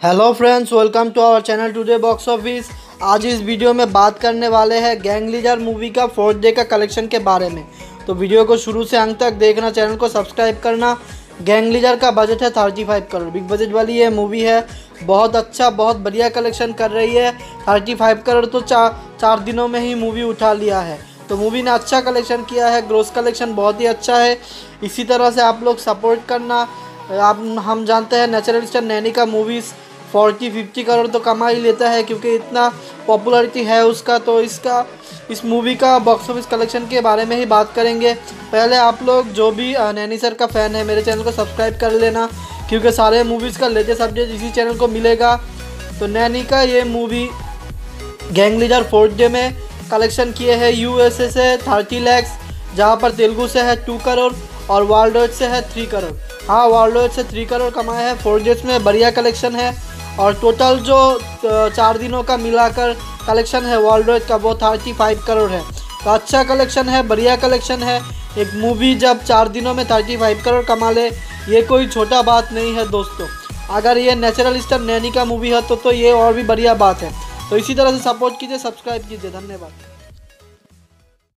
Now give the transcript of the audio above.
Hello friends welcome to our channel today box office आज इस video में बात करने वाले हैं गैंग लीडर मूवी का फोर्थ डे का कलेक्शन के बारे में। तो वीडियो को शुरू से अंत तक देखना चैनल को सब्सक्राइब करना। गैंग लीडर का बजट है thirty five crore big budget वाली ये मूवी है। बहुत अच्छा बहुत बढ़िया कलेक्शन कर रही है। थर्टी फाइव करोड़ तो चार चार दिनों में ही मूवी उठा लिया है। तो मूवी ने अच्छा कलेक्शन किया है। ग्रोस कलेक्शन बहुत ही अच्छा है। इसी तरह से आप लोग सपोर्ट करना। आप, हम जानते हैं नेचुरल स्टार नैनी का मूवीज़ फोर्टी फिफ्टी करोड़ तो कमा ही लेता है क्योंकि इतना पॉपुलरिटी है उसका तो इसका, इस मूवी का बॉक्स ऑफ़िस कलेक्शन के बारे में ही बात करेंगे। पहले आप लोग जो भी नैनी सर का फ़ैन है, मेरे चैनल को सब्सक्राइब कर लेना, क्योंकि सारे मूवीज़ का लेटेस्ट अपडेट इसी चैनल को मिलेगा। तो नैनी का ये movie gang leader fourth day में कलेक्शन किए हैं यू से थर्टी लैक्स जहाँ पर तेलुगू से है टू करोड़ और वर्ल्ड से है थ्री करोड़। हाँ वर्ल्ड से थ्री करोड़ कमाए हैं फोर डेज़ में बढ़िया कलेक्शन है। और टोटल जो चार दिनों का मिलाकर कलेक्शन है वर्ल्ड का वो थर्टी फाइव करोड़ है। तो अच्छा कलेक्शन है, बढ़िया कलेक्शन है। एक मूवी जब चार दिनों में थर्टी फाइव करोड़ कमा ले, ये कोई छोटा बात नहीं है दोस्तों। अगर ये नेचुरल स्टार नैनी का मूवी है तो तो ये और भी बढ़िया बात है। तो इसी तरह से सपोर्ट कीजिए सब्सक्राइब कीजिए। धन्यवाद।